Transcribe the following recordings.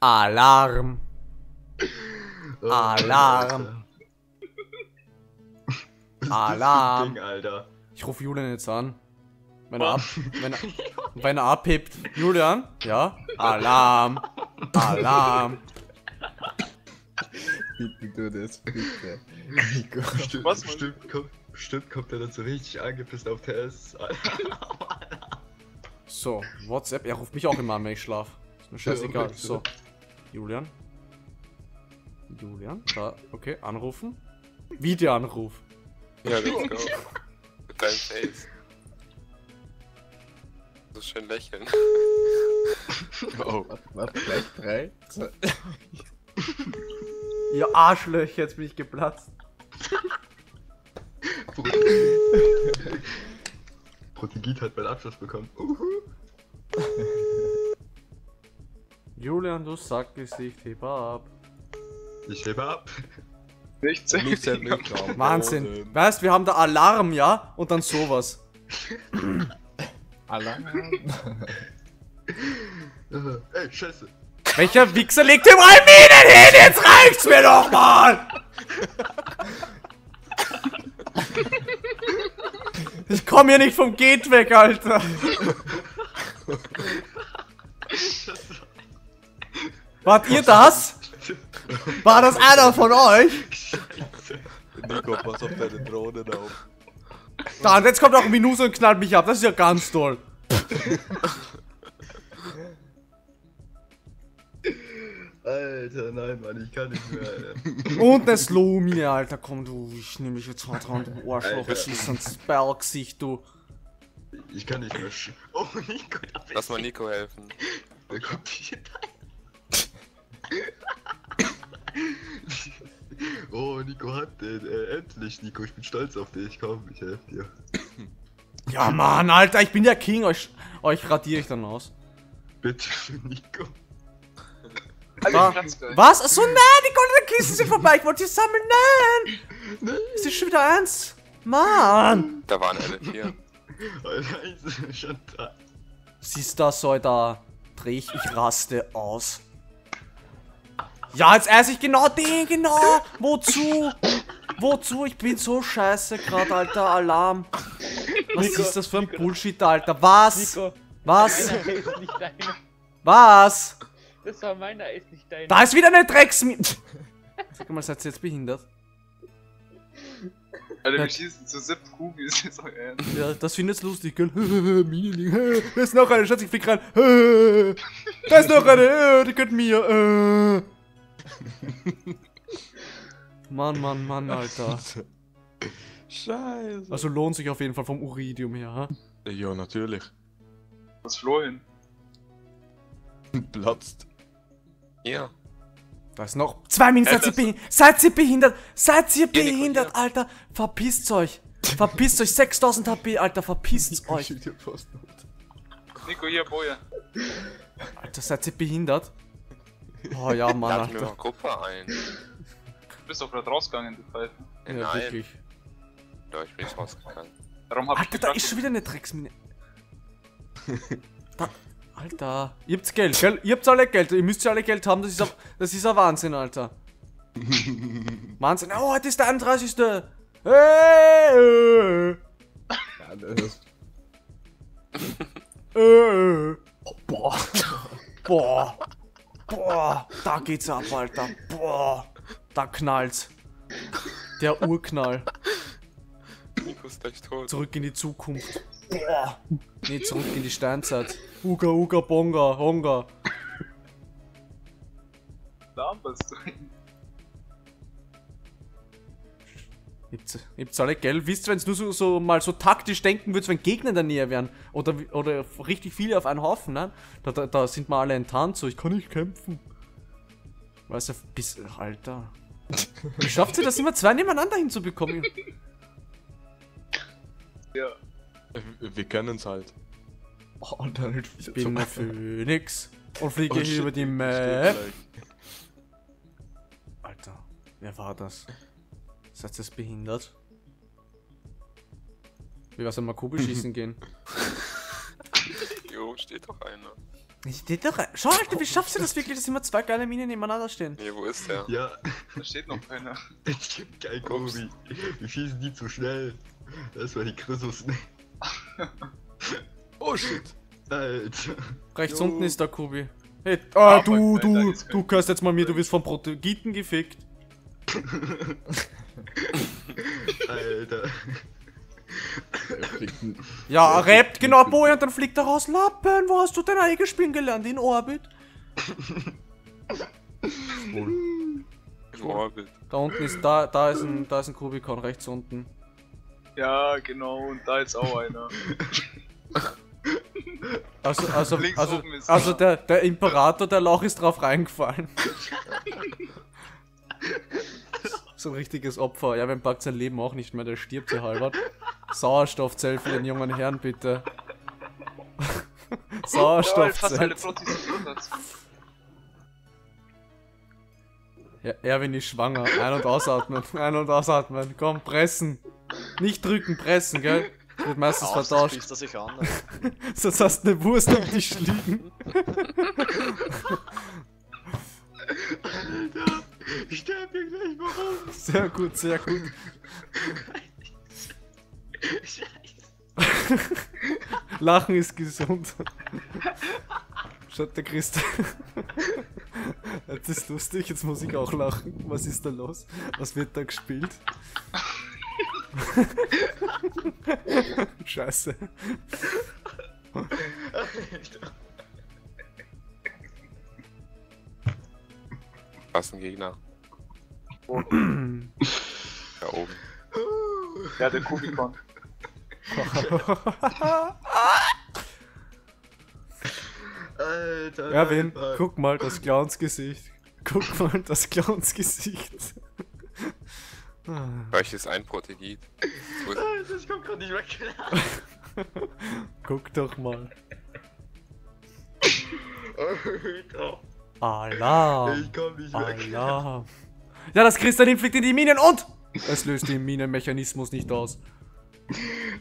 Alarm. Oh, Alarm. Alarm. Ding, Alter. Ich rufe Julian jetzt an. Wenn er, ab, wenn, er, wenn er abhebt. Julian? Ja? Alarm. Alarm. Bitte tu das, bitte. Bestimmt, Was, bestimmt, kommt, bestimmt kommt er dann so richtig angepisst auf TS. So, WhatsApp. Er ruft mich auch immer an, wenn ich schlaf. Ist mir scheißegal. okay. So. Julian? Julian? Da, okay, anrufen. Videoanruf. Ja, let's go. Mit deinem Face. So schön lächeln. oh. Warte, warte, gleich drei. Ihr Arschlöcher, jetzt bin ich geplatzt. Protegit hat meinen Abschluss bekommen. Uhu. Julian, du Sackgesicht, heb ab. Ich hebe ab. Nichts. Nicht Milchraum. Wahnsinn. Weißt, wir haben da Alarm, ja? Und dann sowas. Alarm. Ey, scheiße. Welcher Wichser legt ihm rein Minen hin? Jetzt reicht's mir doch mal! Ich komm hier nicht vom Gate weg, Alter. Wart ihr das? War das einer von euch? Nico, pass auf deine Drohnen auf. Da, und jetzt kommt auch ein Minus und knallt mich ab. Das ist ja ganz toll. Alter, nein, Mann, ich kann nicht mehr, Alter. Und eine Slow-Mine, Alter. Komm, du, ich nehme mich jetzt mal dran, du Arschloch. Das ein Spellgesicht, du. Ich kann nicht mehr. Oh, Nico, da bist Lass mal Nico helfen. Der kommt hier Oh, Nico hat den. Äh, endlich, Nico, ich bin stolz auf dich. Komm, ich helfe dir. Ja, Mann, Alter, ich bin der King. Euch, euch radiere ich dann aus. Bitte, Nico. Da. Was? Achso, nein, die goldenen Kisten sind vorbei. Ich wollte sie sammeln. Nein. Es ist schon wieder eins. Mann. Da waren alle vier. Alter, ich bin schon da. Siehst du das, so da? Dreh ich, ich raste aus. Ja, jetzt esse ich genau den, genau. Wozu? Wozu? Ich bin so scheiße gerade, Alter. Alarm. Was Nico, ist das für ein Nico. Bullshit, Alter? Was? Nico, Was? Was? Das war meiner, ist nicht deiner. Da ist wieder eine Drecksmi... Sag mal, seid ihr jetzt behindert? Alter, wir schießen zu siebten Kugeln, ist jetzt euer Ernst. Ja, das findet's lustig, gell? Miniling. Da ist noch eine, Schatz, ich flieg rein. Da ist noch eine, äh, die gehört mir. Äh. Mann, Mann, Mann, Alter. Scheiße. Also lohnt sich auf jeden Fall vom Uridium her, ha? Ja, natürlich. Was Flo hin? Platzt. Hier. Da ist noch. Zwei Minuten, seid ihr behindert? Seid ihr behindert? Seid ihr behindert. Alter? Verpisst euch. Verpisst euch. 6000 HP, Alter, verpisst euch. Nico, hier, Boje. Alter, seid ihr behindert? Oh ja, Mann, wir Alter. mal Gruppe ein. Du bist doch gerade rausgegangen, du Pfeife. Ja, Nein. wirklich. Ja, ich bin nicht rausgegangen. Darum hab ich Alter, da gefragt, ist schon wieder eine Drecksmine. Da, Alter. Ihr habt's Geld, gell? Ihr habt alle Geld. Ihr müsst ja alle Geld haben. Das ist ein, das ist ein Wahnsinn, Alter. Wahnsinn. Oh, heute ist der 31. Hey, äh, Ja, das äh, äh. Boah. Boah. Boah. Da geht's ab, Alter. Boah. Da knallt's. Der Urknall. Nico ist gleich tot. Zurück in die Zukunft. Boah. Nee, zurück in die Steinzeit. Uga, Uga, Bonga, Honga. laberst du? Gibt's, gibt's alle, gell? Wisst ihr, wenn es nur so, so mal so taktisch denken würdet, wenn Gegner in der Nähe wären oder, oder richtig viele auf einen Haufen, ne? Da, da, da sind wir alle enttarnt, so ich kann nicht kämpfen. Weißt du, bis. Alter. Wie schafft ihr das immer zwei nebeneinander hinzubekommen? Ja. Wir können es halt. Oh, Alter, ich bin ein Phönix und fliege Oh, shit, über die Map. Alter, wer war das? Seid ihr das behindert? Wie was einmal Kugelschießen gehen? Jo, steht doch einer. Ich steht doch rein. Schau, Alter, wie schaffst du das wirklich, dass immer zwei geile Minen nebeneinander stehen? Nee, wo ist der? Ja, Da steht noch keiner. es gibt kein Kobi. Wie schießen die zu schnell? Das war die Christus. Oh shit. Alter. Rechts Jo. unten ist der Kubi. Hey, ah, Aber, du, du, das du gehörst jetzt mal mir, du wirst vom Protegiten gefickt. Alter. Ja, er rappt genau Boy und dann fliegt er raus. Lappen, wo hast du dein eigenes Spielen gelernt? In Orbit? Im Orbit. Da unten ist, da, da ist ein, da ist ein Kubikon, rechts unten. Ja, genau, und da ist auch einer. Also, also, Links also, oben ist also er. der, der Imperator, der Lauch ist drauf reingefallen. so ein richtiges Opfer. Ja, wenn packt sein Leben auch nicht mehr, der stirbt ja halber. Sauerstoffzell für den jungen Herrn, bitte. Sauerstoffzell. Ja, Erwin ist schwanger. Ein- und ausatmen. Ein- und ausatmen. Komm, pressen. Nicht drücken, pressen, gell? Wird meistens vertauscht. Schließt er sich an. Sonst hast du eine Wurst am Tisch liegen. Ich sterb hier gleich mal rum. Sehr gut, sehr gut. Scheiße. Lachen ist gesund. Schaut der Christ. Das ist lustig, jetzt muss ich auch lachen. Was ist da los? Was wird da gespielt? Scheiße. Ein Gegner. Da oben. Ja, der Kubikon. Alter. Erwin, nein, guck mal das Clownsgesicht. Guck mal das Clownsgesicht. Vielleicht ist ein Protegit. Alter, ich komm grad nicht mehr klar. Guck doch mal. Alter. Alarm. Ich komm nicht mehr klar. Alarm. Ja, das Kristallin fliegt in die Minen und es löst den Minenmechanismus nicht aus.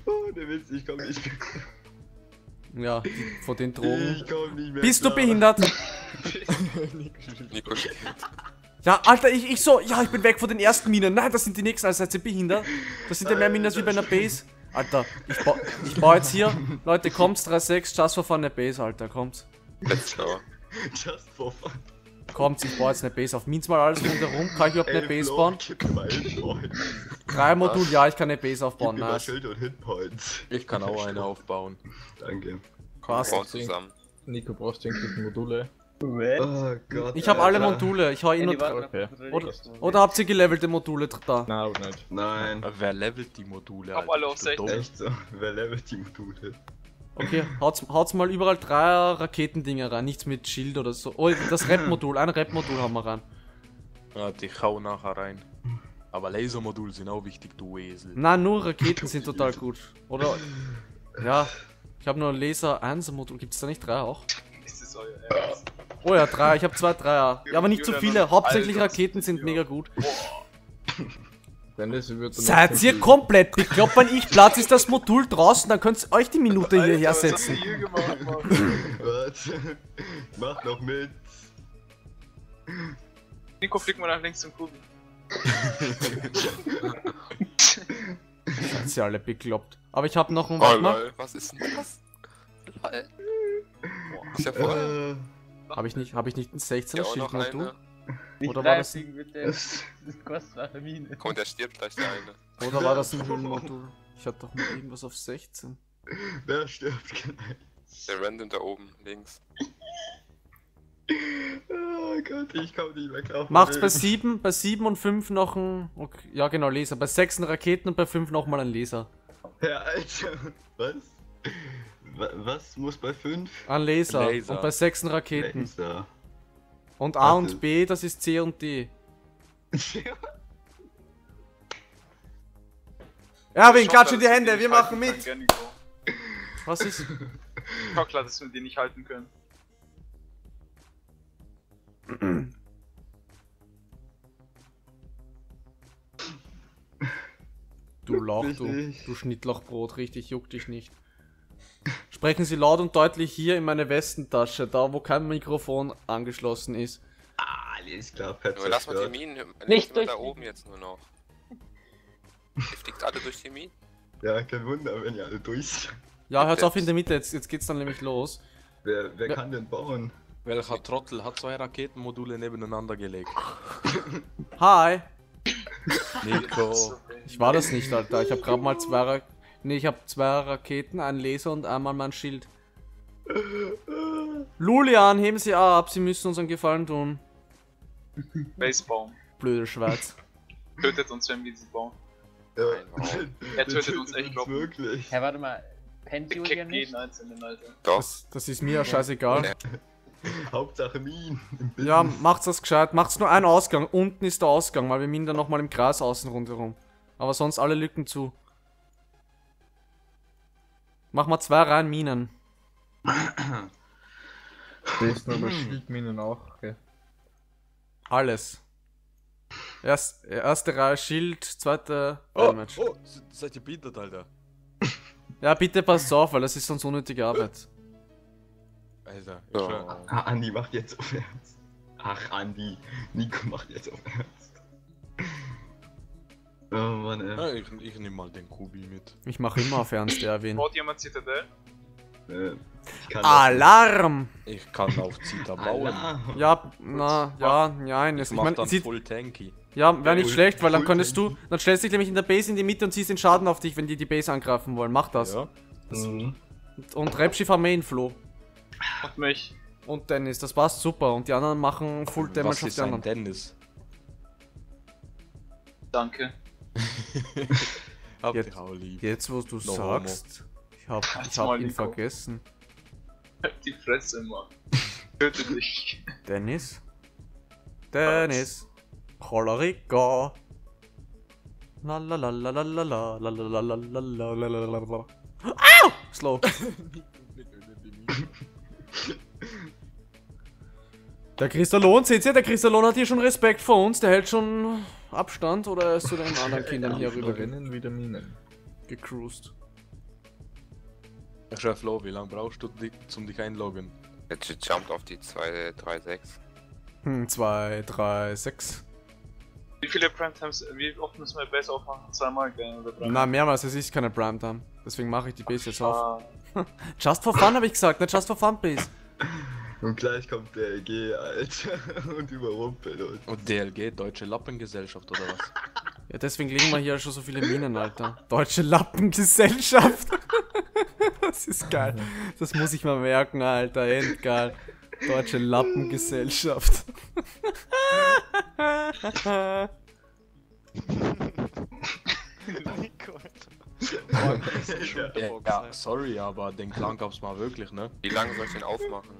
Oh, der Witz, ich komm nicht mehr klar. Ja, vor den Drogen. Ich komm nicht mehr Bist du klar. behindert? Nico steht. Ja, Alter, ich, ich so, ja, ich bin weg von den ersten Minen. Nein, das sind die nächsten, also seid ihr behindert. Das sind ja mehr Minen als wie bei einer Base. Alter, ich, ba ich baue jetzt hier. Leute, kommt's, 3.6, just for fun eine Base, Alter, kommt's. Let's go. Just for fun. Kommt's, ich baue jetzt eine Base auf. Minz mal alles rundherum. Kann ich überhaupt eine Base bauen? Drei Modul, ja, ich kann eine Base Gib aufbauen. mir Nice. Schild und Hitpoints. Ich kann auch eine aufbauen. Danke. Passt. Zusammen. Nico, brauchst du eigentlich Module? Oh Gott. Ich habe alle. Module, ich hau eh nur drei. Okay. Oder, oder habt ihr gelevelte Module da? Nein, auch nicht. Nein. Wer levelt die Module? Hab alle auf Bist du 16. dumm? Echt so. Wer levelt die Module? Okay, haut's, haut's mal überall drei Raketendinger rein, nichts mit Schild oder so. Oh, das Rap-Modul, ein Rap-Modul haben wir rein. Ja, die hau nachher rein. Aber Lasermodule sind auch wichtig, du Esel. Nein, nur Raketen sind total gut. Oder, ja, ich habe nur Laser 1 Modul, gibt's da nicht drei auch? Ist das euer Ernst? Oh ja, drei, ich habe zwei Dreier. Ja, aber nicht so viele, hauptsächlich Raketen sind mega gut. Dennis wird dann Seid ihr komplett bekloppt, wenn ich Platz ist das Modul draußen, dann könnt ihr euch die Minute hierher Alter, was habt setzen. hier gemacht, Mann? Warte. Mach noch mit. Nico, flieg mal nach links zum Kubi. Seid ihr alle bekloppt. Aber ich habe noch einen, Oh mal. was ist denn das? Lol. Ist ja voll. Äh, Habe ich nicht, habe ich nicht ein 16er Nicht Oder war das- bitte. Das kostet eine Mine. Komm, der stirbt gleich der eine. Oder war das ein Höhlenmodul? Ich hatte doch mal irgendwas auf 16. wer stirbt gleich? Der Random da oben, links. Oh Gott, ich komm nicht mehr klar. Macht's bei 7, bei 7 und 5 noch ein. Okay, ja genau, Laser. Bei 6 ein Raketen und bei 5 nochmal ein Laser. Ja, Alter. Was? Wa- Was muss bei 5? Ein Laser. Laser. Und bei 6 ein Raketen. Laser. Und A und B, das ist C und D. Erwin, klatsch in die Hände, wir machen mit! Was ist? War klar, dass wir die nicht halten können. Du Lauch, du, du Schnittlochbrot, richtig, juckt dich nicht. Sprechen Sie laut und deutlich hier in meine Westentasche, da wo kein Mikrofon angeschlossen ist. Alles klar, Pet Nur lass mal die. Minen Nicht durch da oben jetzt nur noch. Ihr fliegt alle durch die Minen? Ja, kein Wunder, wenn ihr alle durch. Ja, hört's auf in der Mitte, jetzt, jetzt geht's dann nämlich los. Wer, wer Ja. kann denn bauen? Welcher Trottel hat zwei Raketenmodule nebeneinander gelegt? Hi! Nico. Ich war das nicht, Alter. Ich habe gerade mal zwei Ra Nee, ich habe zwei Raketen, einen Laser und einmal mein Schild. Lulian, heben Sie ab, Sie müssen uns einen Gefallen tun. Basebaum. Blöde Schweiz. Tötet uns, wenn wir sie bauen. Ja. Er tötet uns echt, glaub ich. wirklich. Hä, warte mal. Pennt Der Julian nicht? jeden einzelnen, Alter. Doch. Das, das ist mir ja scheißegal. Hauptsache Minen. Ja, macht's das gescheit. Macht's nur einen Ausgang. Unten ist der Ausgang, weil wir minen dann nochmal im Kreis außen rundherum. Aber sonst alle Lücken zu. Mach mal zwei Reihen Minen. Das nur bei Schildminen auch, okay. Alles. Erst, erste Reihe Schild, zweite Oh, Damage. oh, se- seid ihr behindert, Alter? Ja, bitte passt auf, weil das ist sonst unnötige Arbeit. Alter, ich schwör. Ah, Andi macht jetzt auf Ernst. Ach, Andi. Nico macht jetzt auf Ernst. Oh Mann, ey. Ja, ich, ich nehm mal den Kubi mit. Ich mache immer auf Ernst, Erwin. Baut jemand Citadel? Äh, ich Alarm! Ich kann auf Zita bauen. Ja, na, ja, nein. Ich Ich mach mein, dann sieht, voll tanky. ja, wäre nicht Full- schlecht, weil dann könntest du, dann stellst du dich nämlich in der Base in die Mitte und ziehst den Schaden auf dich, wenn die die Base angreifen wollen. Mach das. Ja. Mhm. Und, und Rapschiff am Main Flow. Und mich. Und Dennis, das passt super. Und die anderen machen Full Damage Was auf ist die anderen. Dennis? Danke. Jetzt- lieb. Jetzt, wo du No sagst, ich hab, ich hab ihn vergessen. Halt die Fresse, Mann. Töte dich. Dennis? Dennis? Cholerica? La la la la la la la la la la la la la la la la la Au! Slow. Der Kristallon, seht ihr, der Kristallon hat hier schon Respekt vor uns, der hält schon Abstand oder er ist zu den anderen Kindern hier rüber rennen wieder Minen. gecruised. Ich schau, Flo, wie lange brauchst du di- zum dich einloggen? Jetzt jumpt auf die 2, 3, 6. Hm, 2, 3, 6. Wie viele Primetimes, wie oft müssen wir Base aufmachen? Zweimal, gell? Oder dreimal? Na, mehrmals, es ist keine Primetime. Deswegen mache ich die Base jetzt auf. Just for fun habe ich gesagt, nicht just for fun Base. Und gleich kommt der EG, Alter, und überrumpelt uns. Und DLG, Deutsche Lappengesellschaft oder was? Ja, deswegen legen wir hier schon so viele Minen, Alter. Deutsche Lappengesellschaft. das ist geil. Das muss ich mal merken, Alter. Endgeil. Deutsche Lappengesellschaft. ja, ja, sorry, aber den Klang gab's mal wirklich, ne? Wie lange soll ich den aufmachen?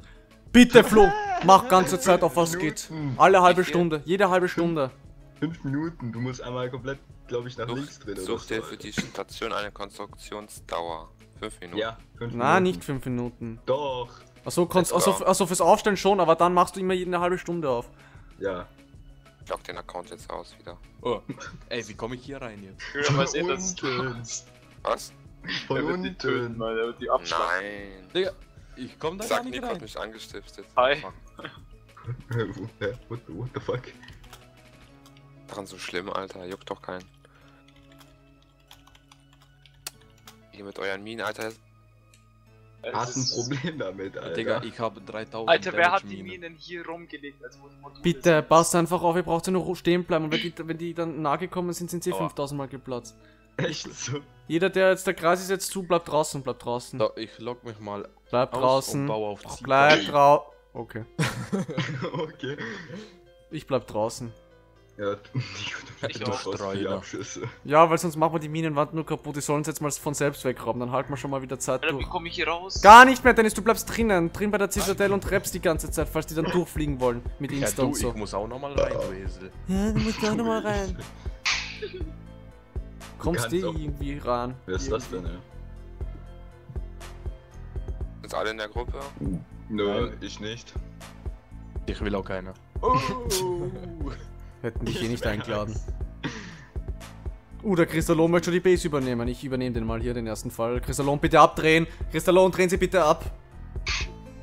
Bitte, Flo, mach ganze Zeit auf was geht. Alle halbe? Stunde, jede halbe Stunde. Fünf Minuten, du musst einmal komplett, glaube ich, nach Such, links drehen. such so, dir für die Station eine Konstruktionsdauer. 5 Minuten. Ja, fünf Na, Minuten. nicht fünf Minuten. Doch. Achso, kannst, achso, achso, fürs Aufstellen schon, aber dann machst du immer jede halbe Stunde auf. Ja. Ich lock den Account jetzt aus wieder. Oh, ey, wie komme ich hier rein jetzt? Weiß eh, dass unten. Was? Von unten. Nein. Digga, ich komm da gar Sag, nicht Nico hat rein. mich angestiftet. Hi. What, the, what the fuck? Daran so schlimm, Alter. Juckt doch keinen. Ihr mit euren Minen, Alter. Hast ein Problem damit, Alter. Digga, ich habe 3000 Alter, wer hat die. Minen hier rumgelegt, als wo die Module Bitte, passt einfach auf, ihr braucht ja nur stehen bleiben. Und wenn die, wenn die dann nahe gekommen sind, sind sie Aua. 5000 Mal geplatzt. Echt so? Jeder, der jetzt der Kreis ist jetzt zu, bleibt draußen, bleibt draußen. So, ich log mich mal Bleib aus draußen. und baue auf Zita. Bleib draußen. Okay. okay. Ich bleib draußen. Ja, Ich bleibst auch. Ja, weil sonst machen wir die Minenwand nur kaputt. Die sollen es jetzt mal von selbst wegrauben. Dann halten wir schon mal wieder Zeit Alter, wie komme ich hier raus? Gar nicht mehr, Dennis. Du bleibst drinnen. Drin bei der Zitadelle und rappst die ganze Zeit, falls die dann durchfliegen wollen. Mit Ja, Insta du, und so. ich muss auch nochmal rein, du Esel. Ja, du musst auch nochmal rein. Kommst du auch- irgendwie ran? Wer ist das denn, ey? Sind alle in der Gruppe? Nö, ich nicht. Ich will auch keiner. Hätten dich eh nicht eingeladen. Uh, der Kristallon möchte schon die Base übernehmen. Ich übernehme den mal hier, den ersten Fall. Kristallon, bitte abdrehen. Kristallon, drehen Sie bitte ab.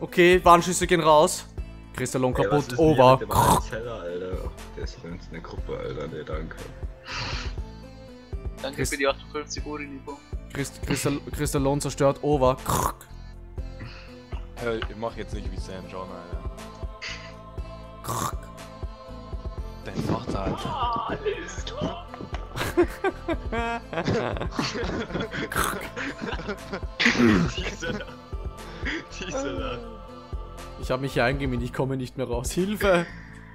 Okay, Warnschüsse gehen raus. Kristallon Ey, was kaputt, hier over. Marceller, Alter? Der ist für uns eine Gruppe, Alter. Nee, danke. Danke Chris- für die 58 Euro, Nico. Christ, Christall, Kristallon zerstört, over. Hey, ich mach jetzt nicht wie Sam John, Alter. Dein Vater, Alter. Alles klar. Ich habe mich hier eingemischt, ich komme nicht mehr raus. Hilfe!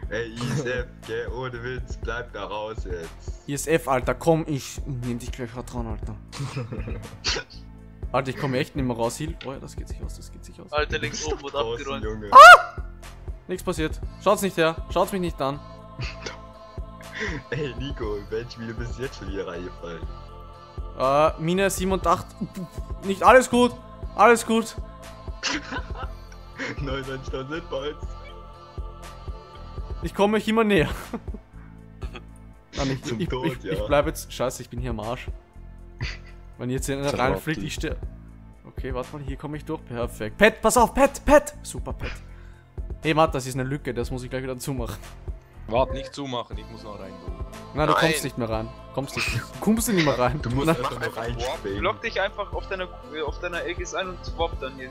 Ey, ISF, gell, ohne Witz, bleib da raus jetzt. ISF, Alter, komm, ich nehm dich gleich dran, Alter. Alter, ich komme echt nicht mehr raus. Hilfe! Oh ja, das geht sich aus, das geht sich aus. Alter, links oben Draußen, abgeräumt. Junge. Nichts passiert. Schaut's nicht her. Schaut's mich nicht an. Ey, Nico, in welchem Video bist du jetzt schon hier reingefallen? Äh, Mine 7 und 8. Nicht alles gut. Alles gut. 99 sind bei uns. Ich komme euch immer näher. Nein, ich, Zum ich, Tod, ich, ja. ich bleib jetzt. Scheiße, ich bin hier am Arsch. Wenn jetzt Verrat reinfliegt, ich stehe. Okay, warte mal, hier komme ich durch. Perfekt. Pet, pass auf, Pet, Pet! Super, Pet. Hey, Matt, das ist eine Lücke, das muss ich gleich wieder zumachen. Warte, nicht zumachen, ich muss noch rein. Du. Nein, du Nein. kommst nicht mehr rein. Kommst nicht. Du kommst nicht mehr rein. Du musst Nein, einfach einfach reinspringen. Block dich einfach auf deiner, auf deiner Aegis ein und swap dann hier.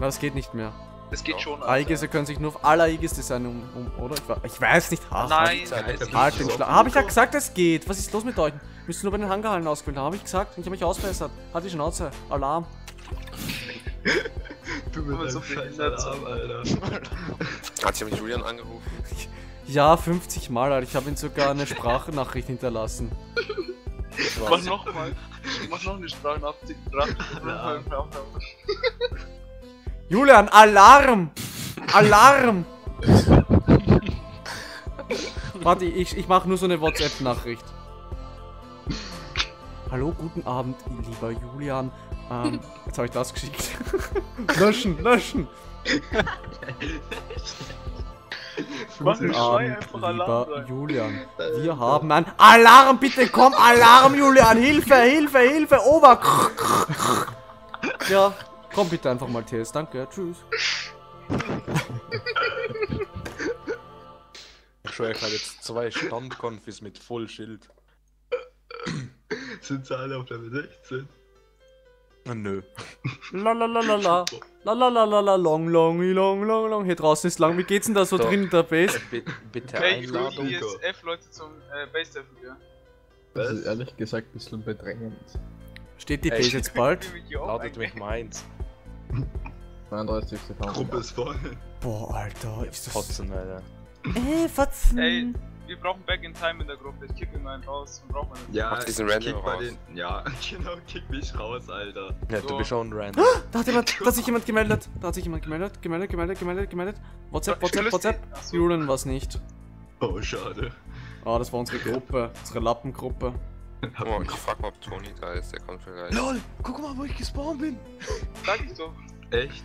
das geht nicht mehr. Das geht schon. Aegis können sich nur auf alle Aegis designen, um, um, oder? Ich, weiß nicht. Ach, Nein, Alter, Halt den Schlag. Habe ich ja gesagt, es geht. Was ist los mit euch? Müsst ihr nur bei den Hangarhallen ausgewählt haben. Habe ich gesagt. Ich habe mich ausbessert. Halt die Schnauze. Alarm. Du Aber so behindert Alarm, Alter. Hat jemand Julian angerufen? Ja, 50 Mal, Alter. Ich habe ihm sogar eine Sprachnachricht hinterlassen. Mach nochmal. Mach noch eine Sprachnachricht. Julian, Alarm! Alarm! Warte, ich, ich mache nur so eine WhatsApp-Nachricht. Hallo, guten Abend, lieber Julian. Ähm, jetzt habe ich das geschickt. löschen, löschen. Guten einen Abend, lieber. Julian. Wir haben ein Alarm, bitte komm, Alarm, Julian, Hilfe, Hilfe, Hilfe, Ober. Ja, Komm bitte einfach mal, TS. Danke. Tschüss. ich schwöre, ich habe jetzt zwei Standkonfis mit Vollschild. Sind sie alle auf Level 16? Äh, nö. La la la la la. La la la la la long long long long long. Hier draußen ist lang. Wie geht's denn da so Doch. drin in der Base? Äh, B bitte Einladung. F Leute zum äh, Base Devil, ja. Das ist ehrlich gesagt ein bisschen bedrängend. Steht die Base jetzt bald? Ladet mich meins. 39. Gruppe ist voll. Boah, Alter, ist das... Fotzen, Alter. Ey, Fotzen! Ey, wir brauchen Back in Time in der Gruppe. Ich kick immer einen raus und brauchen einen. Ja, Mach diesen ich kick bei den. Ja, genau, kick mich raus, Alter. Ja, so. du bist schon random. Ah, da hat jemand, da hat sich jemand gemeldet. Da hat sich jemand gemeldet, gemeldet, gemeldet, gemeldet, gemeldet. WhatsApp, WhatsApp, WhatsApp. Julian war's nicht. Oh, schade. Ah, das war unsere Gruppe, unsere Lappengruppe. Oh, ich frag mal, ob Toni da ist, der kommt vielleicht. LOL, guck mal, wo ich gespawnt bin. Sag ich doch. Echt?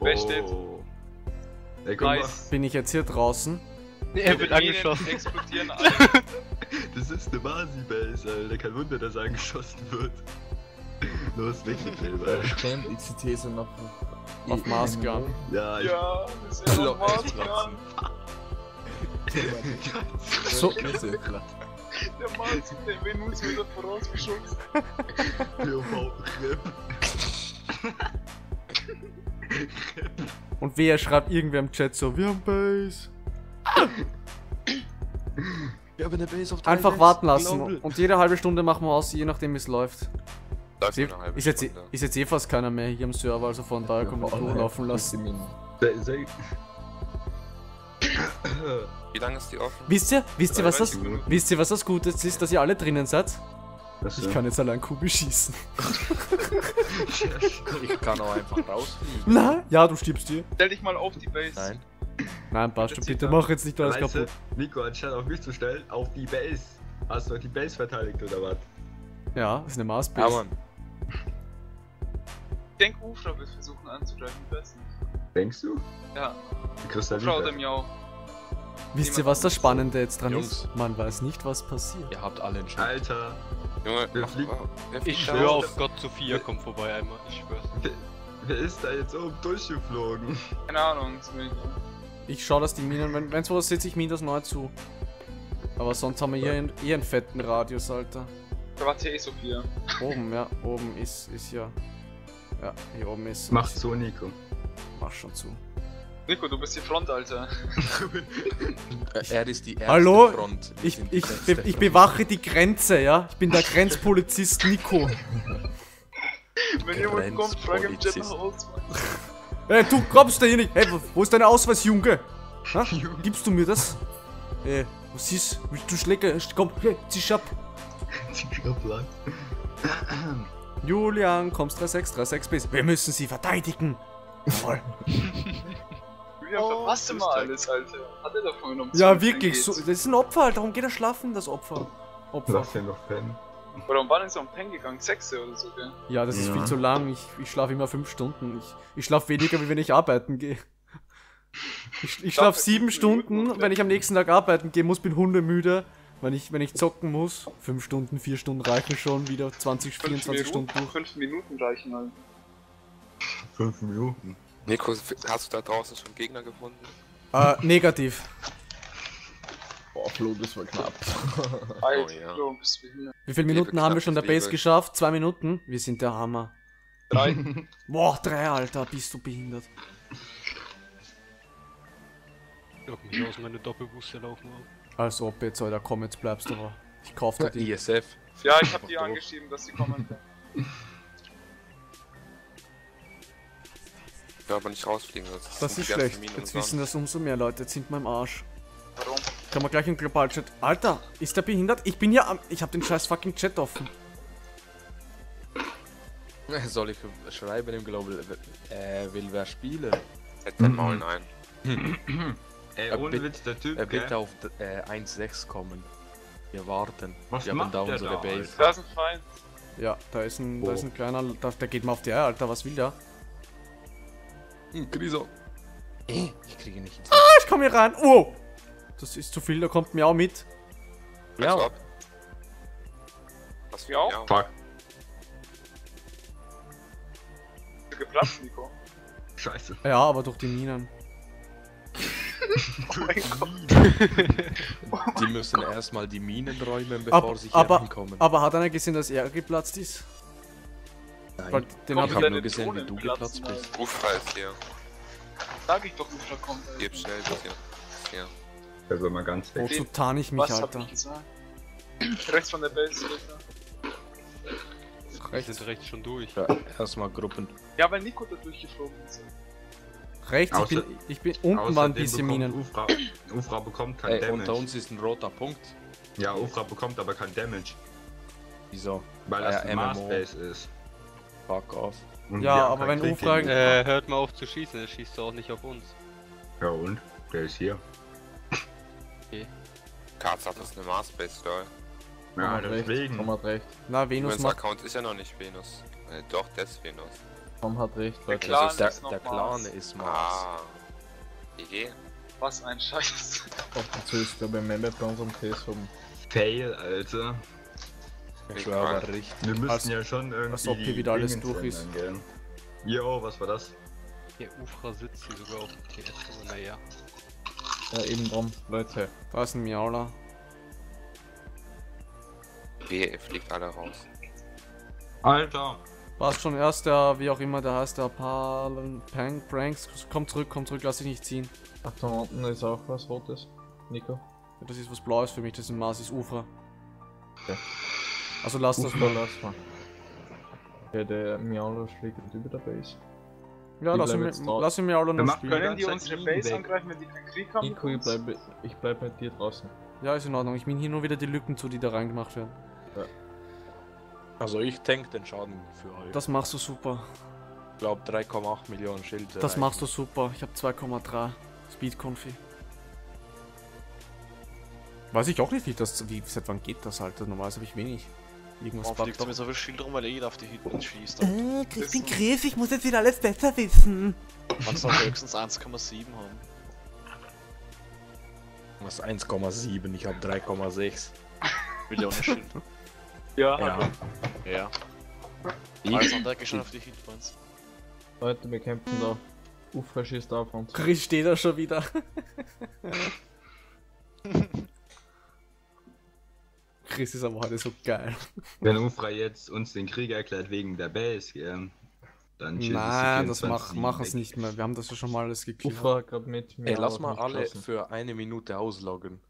Wer steht? Oh. Ey, guck Nice. Bin ich jetzt hier draußen? Er wird angeschossen. explodieren alle. mal, das ist eine Masi-Base, Alter. Kein Wunder, dass er angeschossen wird. Los, weg mit dem, Alter. Stimmt, ICT sind noch Auf Mars Gun. Ja, ich. Ja, das ist Elon Musk, Mann. So. Der Mars, der will uns wieder vorausgeschubst. POV, RIP. Und wer schreibt irgendwer im Chat so, wir haben Base. Wir haben eine Base auf Einfach warten lassen. Und jede halbe Stunde machen wir aus, je nachdem wie es läuft. Ist, halbe ist, jetzt, Stunde. ist jetzt eh fast keiner mehr hier am Server, also von daher können wir durchlaufen lassen. Wie lange ist die offen? Wisst ihr, wisst ihr, was das, 30 Minuten. wisst ihr, was das Gute ist, dass ihr alle drinnen seid? Was Ich kann jetzt allein Kugel schießen. Ich kann auch einfach rausfliegen. Na? Ja, du stirbst dir. Stell dich mal auf die Base. Nein. Nein, passt schon, bitte mach jetzt nicht alles du, kaputt. Nico, anstatt auf mich zu stellen, auf die Base. Hast du die Base verteidigt oder was? Ja, ist eine Ja, Marsbase. Mann. Ich denk, Ufra wird versuchen anzugreifen. Nicht. Denkst du? Ja, Ufra oder. Miau. Wisst ihr, was das. Spannende jetzt dran Jungs. ist? Man weiß nicht, was passiert. Ihr habt alle Schnitt. Alter, Junge, mal. Wer Ich schwöre auf Gott, Sophia kommt vorbei einmal. Ich schwör's. wer, wer ist da jetzt oben durchgeflogen? Keine Ahnung. ich- Ich schau, dass die Minen, wenn wenn's was setze ich Minen das neu zu. Aber sonst haben wir hier einen, einen fetten Radius, Alter. Da war eh Sophia. Oben, ja, oben ist, ist ja. Ja, hier oben ist. Mach so, Nico. Mach schon zu. Nico, du bist die Front, Alter. Äh, Er ist die erste Hallo? Front. Ich, ich, be, ich bewache die Grenze, ja? Ich bin der Grenzpolizist Nico. Wenn jemand kommt, frag Jet Grenzpolizist. nach Hause. Ey, du kommst da hier nicht. Hey, wo- ist dein Ausweis, Junge? Ha? Gibst du mir das? Ey, was ist? Willst du Schläger? Komm, hey, zieh ab. Julian, kommst 3636 bis. Wir müssen sie verteidigen. Jawohl. Julian, Oh, verpasst immer alles, Alter. Hat er da vorhin um Ja, 12 wirklich. So, das ist ein Opfer, Alter. Warum geht er schlafen, das Opfer? Opfer. Lass den doch pennen. Oder um wann ist er um Pen gegangen? 6 oder so, gell? Ja, das ist Ja. viel zu lang. Ich, ich schlafe immer fünf Stunden. Ich, ich schlafe weniger, wie wenn ich arbeiten gehe. Ich, ich schlafe Schlaf sieben fünf Minuten Stunden, und wenn ich am nächsten Tag arbeiten gehen muss, bin hundemüde. Wenn ich, wenn ich zocken muss, fünf Stunden, vier Stunden reichen schon, wieder 20, 5 24 Stunden Minuten, durch. 5 Minuten reichen, Alter. Fünf Minuten. Nico, hast du da draußen schon Gegner gefunden? Äh, negativ. Boah, Flo, das war knapp. Alter, ja. bist behindert. Wie viele Liebe Minuten haben wir schon der Base Liebe. geschafft? Zwei Minuten? Wir sind der Hammer. Drei. Boah, drei, Alter, bist du behindert. Lock mich aus, meine Doppelbooster laufen auf. Als ob jetzt, Alter, komm, jetzt bleibst du da. Ich kauf dir die. ISF. ja, ich hab die angeschrieben, dass sie kommen. Will aber nicht rausfliegen. Das sind ist schlecht. Jetzt wissen das umso mehr Leute. Jetzt sind wir im Arsch. Warum? Kann man gleich im Globalchat. Alter, ist der behindert? Ich bin ja am. Ich hab den scheiß fucking Chat offen. Soll ich schreiben im Global? Äh, will wer spielen? Halt dein Maul ein. Ey, Er ohne Witz, der Typ, Er bitte gell? auf äh, 1.6 kommen. Wir warten. Was Wir haben macht da der unsere da, Base. Alter? Da ist ein Feind. Ja, da ist ein, da Wo? ist ein kleiner. Da, der geht mal auf die Eier, Alter. Was will der? Hm, Griso. Äh, Ich kriege nicht ins Ich komm hier rein. Oh! Das ist zu viel, da kommt mir auch mit. Ja. Ab. Was für Ja. ja. Fuck. Geplatzt, Nico? Scheiße. Ja, aber durch die Minen. Oh mein Gott. Die müssen erstmal die Minen räumen, bevor Aber, sie aber, hinkommen. aber hat einer gesehen, dass er geplatzt ist? Nein. Weil den Komm, hab ich hab nur gesehen, wie du geplatzt bist. Ufra ist hier. Sag ich doch, Ufra kommt. Alter. Gib schnell das hier. Der soll mal ganz weg. Wozu tarn ich mich, Was hab Alter? ich gesagt? Rechts von der Base, Alter. Rechts, sind rechts schon durch. Ja, erstmal Gruppen. Ja, weil Nico da durchgeflogen ist. rechts, ich bin, ich bin. Unten waren diese Minen. Ufra, Ufra bekommt kein Ey, Damage. unter uns ist ein roter Punkt. Ja, Ufra bekommt aber kein Damage. Wieso? Weil Ah das ja, eine MMO. Mars-Base ist. Fuck off. Und Ja, aber wenn Krieg Ufra- gegen Äh, hört mal auf zu schießen, er schießt auch nicht auf uns. Ja und? Der ist hier. Katz hat das eine Mars-Base, lol. Ja, hat recht. deswegen. Tom hat recht. Na, Venus Venus macht. Account ist ja noch nicht Venus. Äh, doch, das ist Venus. Tom hat recht, Der. Clan Das ist der, der Clan Mars. ist Mars. Ah. GG. Was ein Scheiß. Ab und zu ist, glaube ich, Memme bei unserem Case oben. Fail, Alter. Ich schwöre aber richtig. Wir müssen Als- ja schon irgendwie als ob hier wieder alles durch ist. Jo, was war das? Der Ufra sitzt hier sogar auf dem TS, aber naja. Ja, eben drum, Leute. Da ist ein Miauler. Wehe, ihr fliegt alle raus. Alter! Passt schon erst der, wie auch immer der heißt, der Palen, Prank, Pranks. Komm zurück, komm zurück, lass dich nicht ziehen. Ach, da unten ist auch was Rotes. Nico. Das ist was Blaues für mich, das ist ein Mars, ist Ufra. Okay. Also lass das mal. lass mal. Ja, der Miaulo schlägt über der Base. Ja, lass ihn, lass ihn Miauler noch spielen. Können die unsere Base weg. angreifen, wenn die keinen Krieg haben? Mit ich bleib, ich bleib mit dir draußen. Ja, ist in Ordnung. Ich bin hier nur wieder die Lücken zu, die da reingemacht werden. Also ich tank den Schaden für euch. Das machst du super. Ich glaube 3,8 Millionen Schild. Das machst du super. Ich habe 2,3 Speed Confi. Weiß ich auch nicht, wie das. Wie, seit wann geht das halt? Normalerweise habe ich wenig. Irgendwas Warum fliegt er doch. mit so viel Schild rum, weil er jeder auf die Hütten schießt? Äh, ich bin Chris, ich muss jetzt wieder alles besser wissen. Man soll höchstens 1,7 haben. Was 1,7, ich habe 3,6. Millionen Schild. Ja, Ja. Ja. Ich? Andere geht schon auf die Hitpoints. Leute, wir kämpfen da. Ufra schießt auf uns. Chris steht da schon wieder. Chris ist aber heute so geil. Wenn Ufra jetzt uns den Krieg erklärt wegen der Base, gell, dann schießt Nein, das mach, machen es nicht mehr. Wir haben das ja schon mal alles geklärt. Ufra gerade mit mir. Ey, lass mal alle geschossen. für eine Minute ausloggen.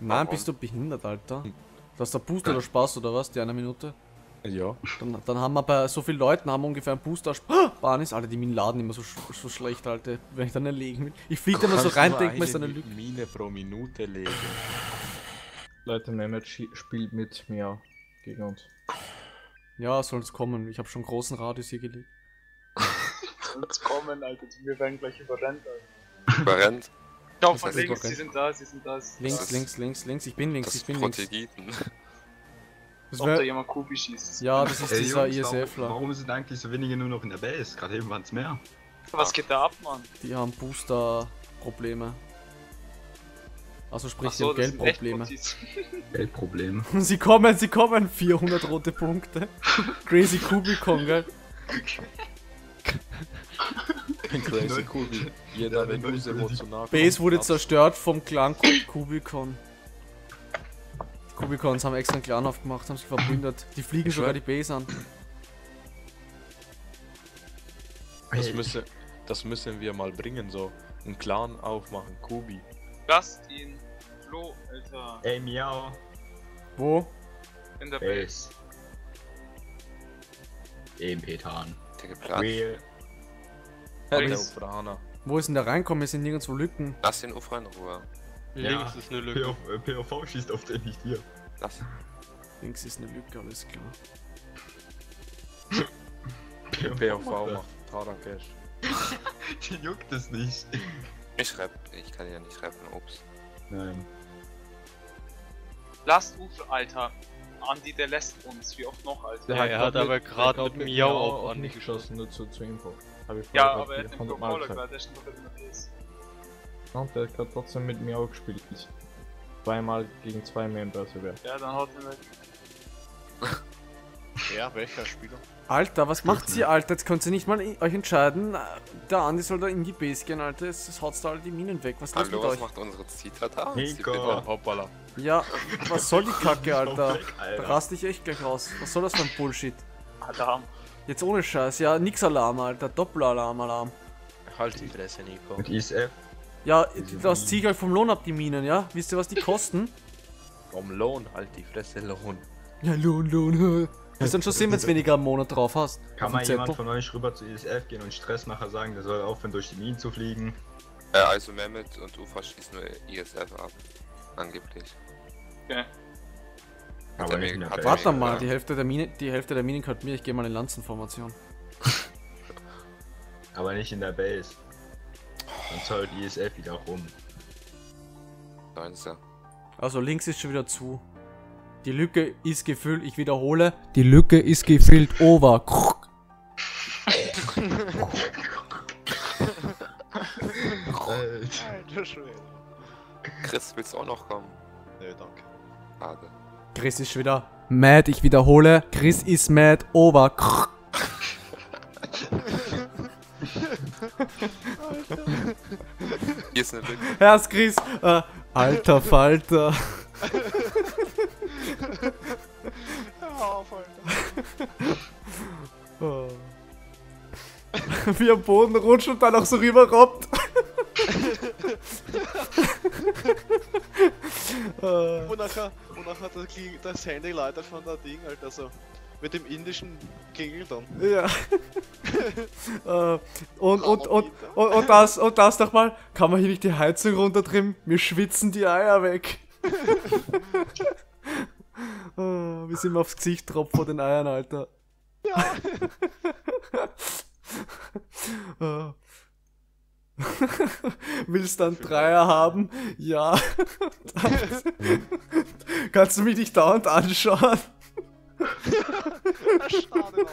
Nein, bist du behindert, Alter? Du hast da Booster oder Spaß oder was? Die eine Minute? Ja. Dann, dann haben wir bei so vielen Leuten haben wir ungefähr einen Booster. Ah, Banis, Alter, die Minen laden immer so, so schlecht, Alter. Wenn ich dann erlegen will. Ich fliege da mal so rein, nur denk mir, ist eine Lücke. Mine pro Minute legen. Leute, Mehmet spielt mit mir gegen uns. Ja, soll's kommen. Ich habe schon großen Radius hier gelegt. uns kommen, Alter. Wir werden gleich überrennt, Alter. Überrennt. Schau Das von links, sie sind da, sie sind da. sie sind Links, da. links, links, links. Ich bin links, Das ich bin links. Das Ob da jemand Kubi schießt. ja, das ist Ey, dieser Jungs, warum, ISFler. warum sind eigentlich so wenige nur noch in der Base? Gerade eben waren es mehr. Was geht da ab, Mann? Die haben Booster-Probleme. Also sprich, so, die das haben Geldprobleme. Mutis. Geldproblem. Sie kommen, sie kommen. 400 rote Punkte. Crazy Kubicon, gell? Crazy Kubi. Jeder, Ja, wenn du die- so emotional Base wurde zerstört vom Clan Ku- Kubicon. Die Kubicons haben extra einen Clan aufgemacht, haben sich verbündet. Die fliegen Ich sogar die Base an. Das, müsse, das müssen wir mal bringen, so. Einen Clan aufmachen, Kubi. Lasst ihn. Flo, Alter. Ey, miau. Wo? In der Base. Base. EMP-Tarn. Der geplant. Real. Links. Ufraner. Wo ist denn der reinkommen? Es sind nirgendwo Lücken. Lass den Ufer in Ruhe. Links ist eine Lücke. POV, POV schießt auf den nicht hier. Lass. Links ist eine Lücke, alles klar. POV macht Tarakesh. Den juckt es nicht. Ich schreib. Ich kann ja nicht rappen. Ups. Nein. Lasst Ufe, Alter. Andi, der lässt uns. Wie oft noch, Alter? Ja, er hat aber mit- der hat mit grad Miau auf an mich dich geschossen, nur zu, zur Info. Hab ich Ja, aber er hat den 100 Mal Protokoller gesagt. gerade, der steht doch in der Base. Und der hat grad trotzdem mit Miau gespielt. Zweimal gegen zwei Members sogar. Ja, dann haut ihn weg. Ja, welcher Spieler? Alter, was macht sie, Alter? Jetzt könnt ihr nicht mal euch entscheiden. Der Andi soll da in die Base gehen, Alter. Es es haut da alle die Minen weg. Was Hallo, mit was euch? macht unsere Zita da? Nico. Hoppala. Ja, was soll die Kacke, Alter? Weg, Da raste ich echt gleich raus. Was soll das für ein Bullshit? Alarm. Jetzt ohne Scheiß, ja, nix Alarm, Alter. Doppelalarm, Alarm. Halt die Fresse, Nico. Mit ISF. Ja, das zieh ich euch vom Lohn ab, die Minen, ja? Wisst ihr, was die kosten? Um Lohn, halt die Fresse, Lohn. Ja, Lohn, Lohn. Wirst dann schon sehen, wenn du weniger am Monat drauf hast. Kann mal jemand von euch rüber zu ISF gehen und Stressmacher sagen, der soll aufhören durch die Minen zu fliegen? Äh, also Mehmet und Ufa schießen nur ISF ab. Angeblich. Okay. Hat Aber er nicht hat. Warte mal, gesagt. die Hälfte der Mine, die Hälfte der Minen gehört mir. Ich gehe mal in Lanzenformation. Aber nicht in der Base. Sonst heult ISF wieder rum. Da ist er. Also links ist schon wieder zu. Die Lücke ist gefüllt. Ich wiederhole. Die Lücke ist gefüllt. Over. Alter. Alter Schwede. Chris, willst du auch noch kommen? Nee, danke. Schade. Chris ist schon wieder mad. Ich wiederhole. Chris ist mad. Over. Hier ist eine Lücke. Herz Chris. Äh, alter Falter. Oh. Wie am Boden rutscht und dann auch so rüber robbt. Äh, Und nachher, und nachher das, Kling- das Handy leitet von der Ding, Alter, so. Mit dem indischen Klingel dann. ja. äh, und, und, und, und, und das, und das nochmal. Kann man hier nicht die Heizung runterdrehen? Mir schwitzen die Eier weg. Oh, wir sind aufs Gesicht tropft vor den Eiern, Alter. Ja. oh. Willst dann Dreier haben? Ja. Kannst du mich nicht dauernd anschauen? Schade,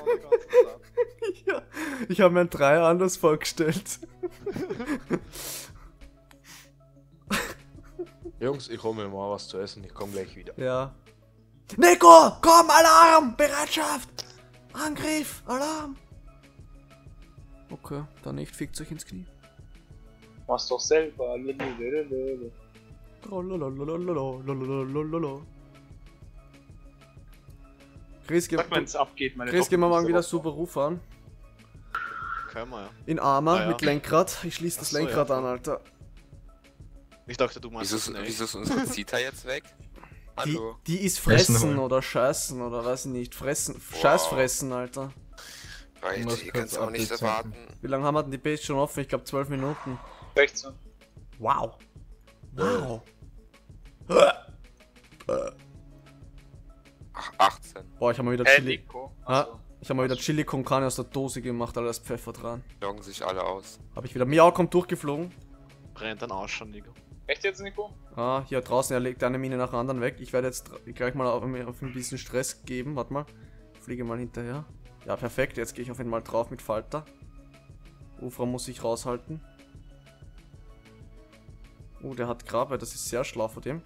ja, ich habe mir ein Dreier anders vorgestellt. Jungs, ich hole mir mal was zu essen, ich komme gleich wieder. Ja, Nico, komm, Alarm! Bereitschaft! Angriff! Alarm! Okay, dann nicht, fickt euch ins Knie. Mach's doch selber. Lalalala. Chris, geh, mal, abgeht, meine Chris, geh mal morgen wieder super Ruf an. Können wir, ja. In Armer, ja. mit Lenkrad. Ich schließe das so, Lenkrad ja. an, Alter. Ich dachte, du meinst. Wieso ist, ist Zita jetzt weg? Die, Hallo. die ist Fressen oder scheißen oder weiß ich nicht. Fressen. Wow. Scheiß fressen, Alter. Ihr kurz könnt auch nicht erwarten. Wie lange haben wir denn die Base schon offen? Ich glaube 12 Minuten. 16. Wow. Wow. Ach, 18. Boah, ich habe mal wieder Hey, Chili. Ah, ich habe mal wieder Chili con Carne aus der Dose gemacht, Alter, da ist Pfeffer dran. Loggen sich alle aus. Habe ich wieder. Miau kommt durchgeflogen. Brennt dann aus schon, Nico. Echt jetzt, Nico? Ah, hier draußen, er legt eine Mine nach der anderen weg. Ich werde jetzt gleich mal auf, auf ein bisschen Stress geben. Warte mal. Fliege mal hinterher. Ja, perfekt. Jetzt gehe ich auf ihn mal drauf mit Falter. Ufra muss sich raushalten. Oh, der hat Grabe. Das ist sehr schlau von dem.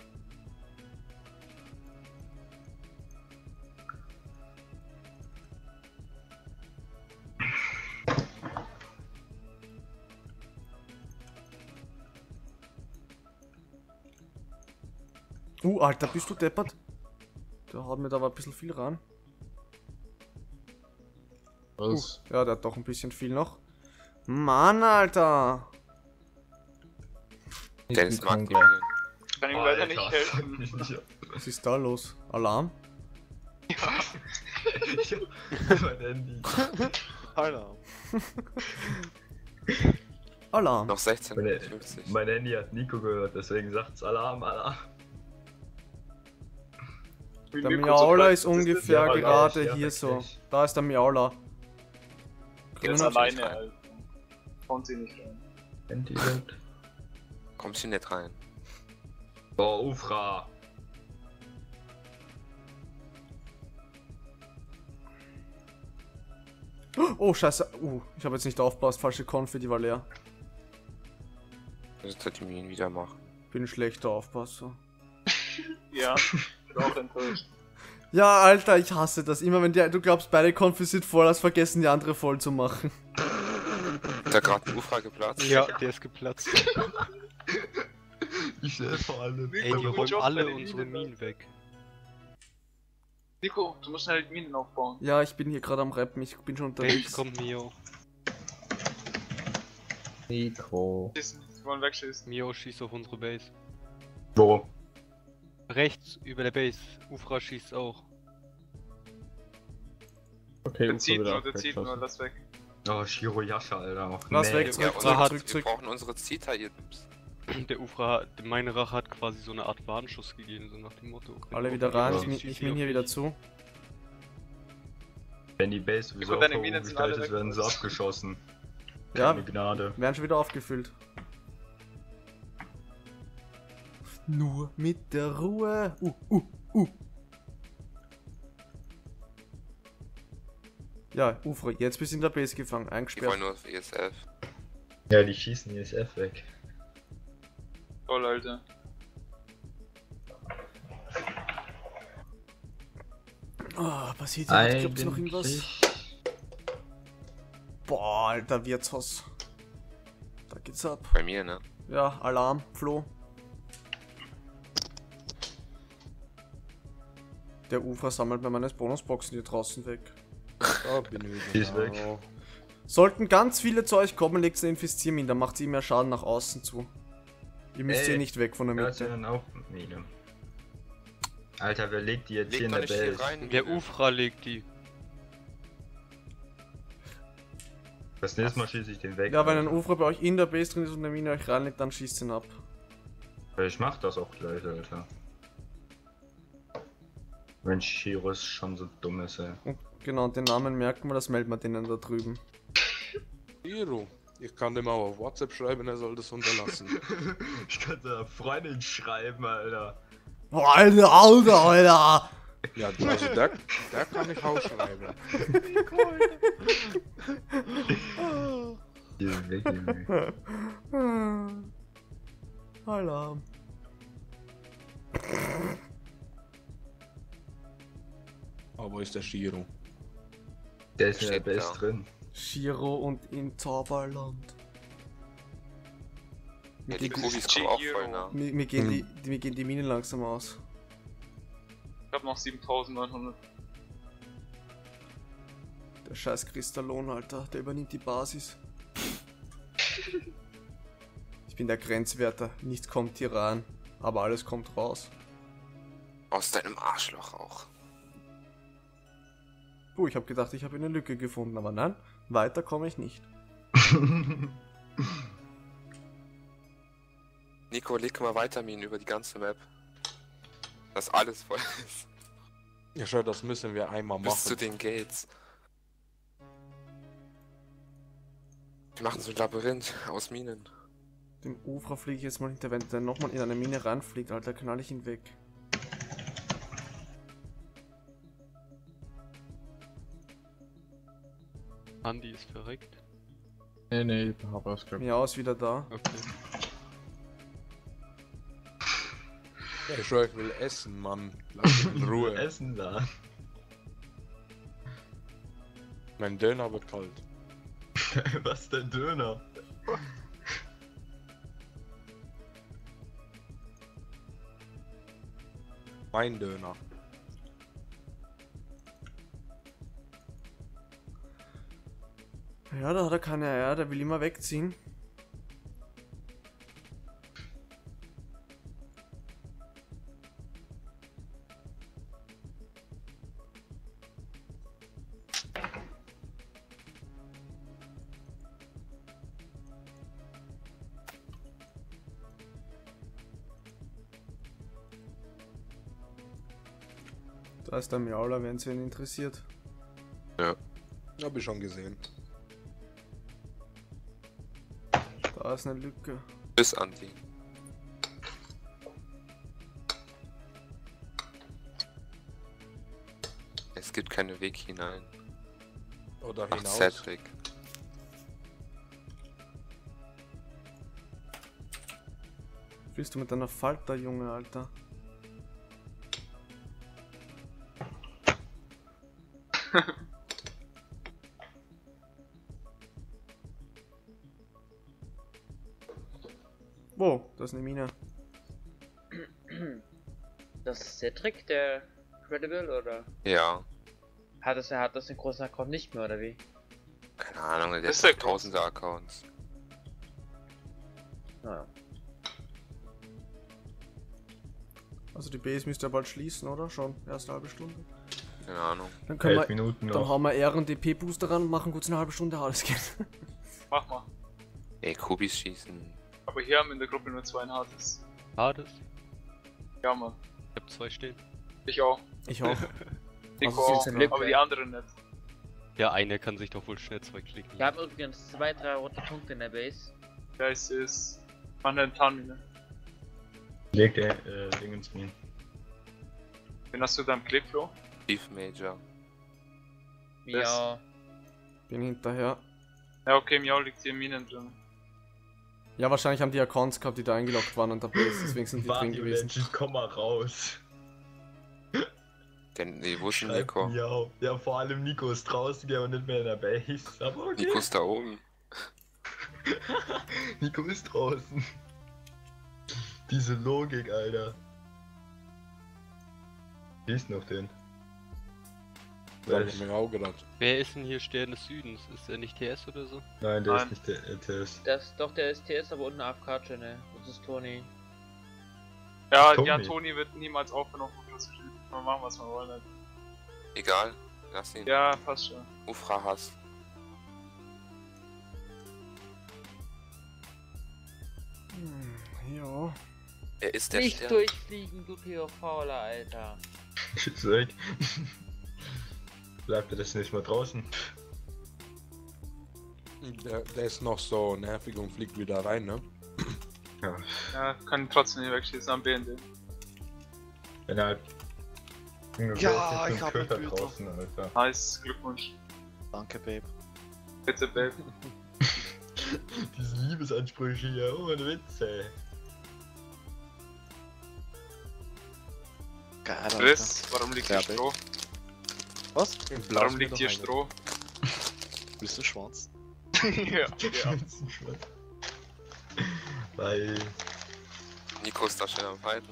Uh, Alter, bist du deppert? Der haut mir da aber ein bisschen viel ran. Was? Ja, der hat doch ein bisschen viel noch. Mann, Alter! Dennis bin mag krank, gewinnen. Ich kann ihm leider nicht helfen. Was ist da los? Alarm? mein Handy. Alter. Alarm. Noch 16, Meine, 50. mein Handy hat Nico gehört, deswegen sagt's Alarm, Alarm. Der Miauler so ist ungefähr Ja, gerade ja, hier so. wirklich. Da ist der Miauler. Der ist alleine, Alter. Kommt sie nicht rein. Kommt hier nicht rein. Boah, Ufra. Oh, scheiße. Uh, ich habe jetzt nicht aufpasst. Falsche Konfi, die war leer. Das wird die ihn wieder machen. Bin ein schlechter Aufpasser. Ja, bin auch enttäuscht. Ja, Alter, ich hasse das. Immer wenn die, du glaubst, beide Konfi sind voll, hast vergessen, die andere voll zu machen. Ist da gerade ein Ufra geplatzt? Ja, der ist geplatzt. Wie schnell vor allem. Ey, die räumen alle unsere Mine, Minen weg. Nico, du musst schnell Minen aufbauen. Ja, ich bin hier gerade am Rappen. Ich bin schon unterwegs. kommt Mio. Nico. Schießen, Sie wollen wegschießen. Mio schießt auf unsere Base. Wo? Rechts über der Base. Ufra schießt auch. Okay, wieder nur, der zieht nur, lass weg. Oh, Shiro Yasha, Alter. Auch Lass nee. weg, Ja, zurück, unsere, zurück, hat- zurück, wir zurück. brauchen unsere Zita, ihr Dips. Der Ufra, meine Rache hat quasi so eine Art Warnschuss gegeben, so nach dem Motto. Alle wieder rein. Ja. Ich, min- ich bin hier wieder zu. Wenn die Base sowieso ist, werden sie abgeschossen. Ja, Keine Gnade. werden schon wieder aufgefüllt. Nur mit der Ruhe. Uh, uh, uh. Ja, Ufra, jetzt bist du in der Base gefangen, Die eingesperrt. wollen nur auf ESF. Ja, die schießen ISF weg. Toll, Alter. Ah, passiert hier was? Gibt's noch irgendwas? Boah, alter Wirtshaus. Da geht's ab. Bei mir, ne? Ja, Alarm, Flo. Der Ufer sammelt mir meine Bonusboxen hier draußen weg. Da bin ich Die ist weg. Sollten ganz viele zu euch kommen, legt eine Infiziermine, dann macht sie mehr Schaden nach außen zu. Ihr müsst Ey, hier nicht weg von der Ja, sie Mitte. dann auch Mine. Alter, wer legt die jetzt hier Leg in der hier Base? rein. Der. Ufra legt die. Das nächste Mal schieße ich den weg. Ja, wenn ein. Ufer bei euch in der Base drin ist und eine Mine euch reinlegt, dann schießt ihn ab. Ich mach das auch gleich, Alter. Wenn Shiros schon so dumm ist, ey. Und genau, den Namen merken wir, das melden wir denen da drüben. Hiro, ich kann dem auch auf WhatsApp schreiben, er soll das unterlassen. Ich kann seiner Freundin schreiben, Alter. Boah, Alter, Alter, Alter! ja, also der, der kann ich auch schreiben. Junge. Alarm. Aber wo ist der Shiro? Der ist der da. drin. Shiro und in Zauberland. Mir, Ja, die G- kommen auch voll nah. mir, mir, gehen die, die, mir gehen die Minen langsam aus. Ich hab noch 7900. Der scheiß Kristallon, Alter, der übernimmt die Basis. Ich bin der Grenzwärter, nichts kommt hier rein, aber alles kommt raus. Aus deinem Arschloch auch. Puh, ich habe gedacht, ich habe eine Lücke gefunden, aber nein, weiter komme ich nicht. Nico, leg mal weiter Minen über die ganze Map. Dass alles voll ist. Ja, schau, das müssen wir einmal Bis zu machen. den Gates. Wir machen so ein Labyrinth aus Minen. Dem Ufer fliege ich jetzt mal hinter, wenn der nochmal in eine Mine reinfliegt, Alter, knall ich ihn weg. Andi ist verreckt. Nee, nee, ich hab ausgehabt. Miau ist wieder da. Okay. Ja, schau, ich will essen, Mann. Lass mich in Ruhe. Essen da. mein Döner wird kalt. Was der Döner? Mein Döner. Ja, da hat er keine Eier, der will immer wegziehen. Da ist der Miauler, wenn es ihn interessiert. Hab ich schon gesehen. Da ist eine Lücke. Bis Andi. Es gibt keinen Weg hinein. Oder Ach, hinaus. Cedric. Willst du mit deiner Falter, Junge, Alter? Ist eine Mine. Das ist der Trick, der Credible, oder? Ja. Hat das, er hat das den großen Account nicht mehr, oder wie? Keine Ahnung, der Das ist der auf tausende Accounts. Naja. Also die Base müsste ja bald schließen, oder? Schon, erste halbe Stunde. Keine Ahnung. Dann können Elf wir, Minuten dann noch. hauen wir RDP-Booster ran, machen kurz eine halbe Stunde, alles geht. Mach mal. Ey, Kubis schießen. Aber hier haben in der Gruppe nur zwei Hades. Hades? Ja, Mann. Ich hab zwei stehen. Ich auch. Ich auch. Nico Also, auch. Lücke. Aber die anderen nicht. Ja, eine kann sich doch wohl schnell zwei klicken. Wir haben übrigens zwei, drei rote Punkte in der Base. Ja, es ist. An der Tarnmine. Leg der äh, Dingens mir. Wen hast du da im Klick, Flo? Chief Major. Ja. Bin hinterher. Ja, okay, Miau liegt hier in Minen drin. Ja, wahrscheinlich haben die Accounts gehabt, die da eingeloggt waren und der Base, deswegen sind die drin gewesen. Legend, komm mal raus. Denn, nee, wo ist denn Nico? Miau. Ja, vor allem Nico ist draußen, der aber nicht mehr in der Base. Aber okay. Nico ist da oben. Nico ist draußen. Diese Logik, Alter. Wie ist noch den? Hab ich mir auch gedacht. Wer ist denn hier Stern des Südens? Ist er nicht TS oder so? Nein, der Nein. ist nicht der LTS. Das, doch, der ist TS, aber unten AFK-Channel. Das ist Tony. Ja, Toni. ja, Toni wird niemals aufhören, auf zu spielen. Mal machen, was wir wollen. Halt. Egal. Lass ihn. Ja, passt schon. Ufra Hass. Hm, ja. Er ist der Nicht Stern. durchfliegen, du Theophaula, Alter. Sag. Bleibt er das nicht mal draußen? Der, der ist noch so nervig und fliegt wieder rein, ne? Ja. Ja, kann ihn trotzdem nicht wegschießen am BND. Wenn er halt. Ja, ich hab Köter draußen, Alter. Nice, Glückwunsch. Danke, Babe. Bitte, Babe. Diese Liebesansprüche hier, ohne Witz, ey. Geil, Alter. Chris, warum liegt Ja, Stroh? Was? Warum liegt hier Stroh? Willst du einen Schwanz? ja, ja. Weil. Nico ist da schnell am Fighten.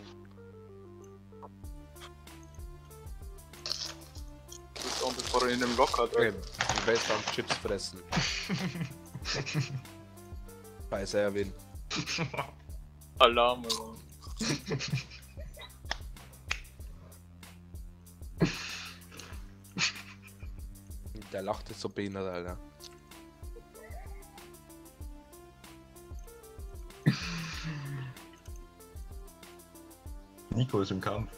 Du bist auch bevor er in dem Lock hat. Okay, die Welt am Chips fressen. Weiß er wen. Alarm, Alter. Der lacht jetzt so behindert, Alter. Nico ist im Kampf.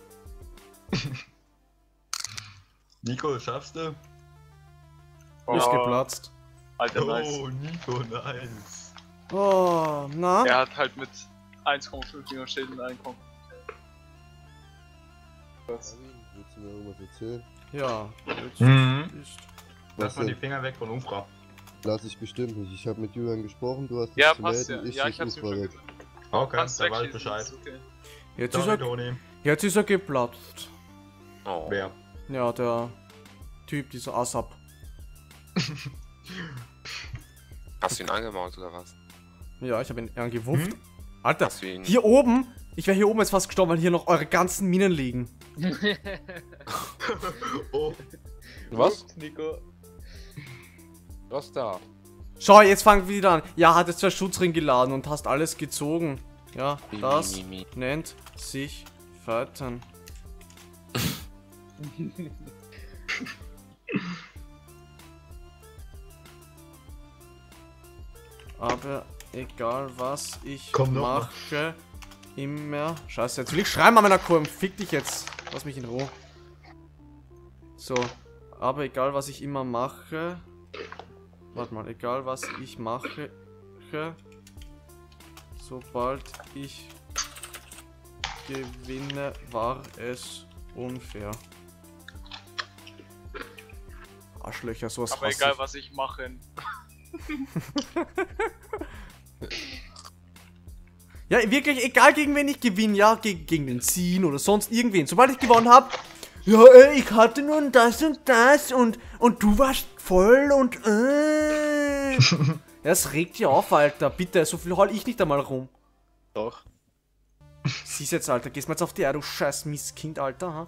Nico, schaffst du? Ist Oh, geplatzt. Alter, nice. Oh, Nico, nice. Oh, na? Er hat halt mit 1,5 Millionen Schilden einkommen. Was? Willst du mir irgendwas erzählen? Ja. Jetzt Mhm. ist. Lass mal die Finger weg von Ufra. Lass ich bestimmt nicht. Ich habe mit Julian gesprochen, du hast Ja, dich passt ja. gemeldet, ich Ja, ich hab's Ufra schon weg. gesagt. Okay, Kannst der weiß wegschießen, Bescheid. okay. Jetzt ist, er, jetzt ist er geplatzt. Oh. Wer? Ja, der Typ, dieser Asap. Hast du ihn angemault oder was? Ja, ich habe ihn angewupft. Alter, Hast du ihn. hier oben, ich wäre hier oben jetzt fast gestorben, weil hier noch eure ganzen Minen liegen. Oh, Was? Ups, Nico. Was da? Schau, jetzt fangen wir wieder an. Ja, hat jetzt zwei Schutzring geladen und hast alles gezogen. Ja, Mi, das mi, mi, mi. nennt sich Fighten. Aber egal was ich Komm mache, immer. Scheiße, jetzt will ich schreiben an meiner Kurve. Fick dich jetzt. Lass mich in Ruhe. So. Aber egal was ich immer mache. Warte mal, egal was ich mache. Sobald ich gewinne, war es unfair. Arschlöcher, sowas Aber egal, ich. was ich mache. Ja, wirklich, egal gegen wen ich gewinne, ja, gegen, gegen den Ziehen oder sonst irgendwen. Sobald ich gewonnen habe, ja, ich hatte nun das und das und, und du warst voll und äh. Das regt dich auf, Alter. Bitte, so viel hol ich nicht einmal rum. Doch. Siehst jetzt, Alter, gehst mal jetzt auf die Erde, du scheiß Mistkind, Alter, ha?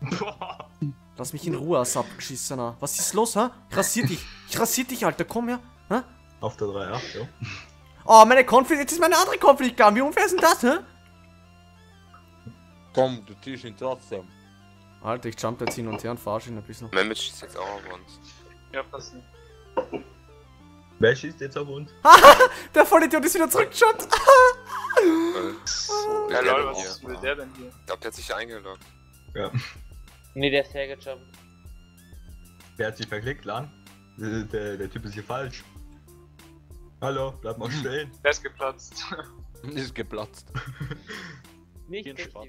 Lass mich in Ruhe, als abgeschissener. Was ist los, ha? Ich rasier dich. Ich rasier dich, Alter, komm her. Ha? auf der 3, 8, ja. Oh, meine Konfi, jetzt ist meine andere Konfi nicht gegangen. Wie unfair ist denn das, hä? Komm, du tisch ihn trotzdem. Alter, ich jump jetzt hin und her und verarsche ihn ein bisschen. Mehmet schießt jetzt auch auf uns. Ja, passt nicht. Wer schießt jetzt auf uns? Der Vollidiot ist wieder zurückgeschaut. Äh, Ja, wer lol, was hier? will der denn hier? Ich glaub, der hat sich eingeloggt. Nee, der ist hergejumpt. Wer hat sich verklickt, Lan? Der, der, der Typ ist hier falsch. Hallo, bleib mal stehen. Der ist geplatzt. Ist geplatzt. Nicht Hier ein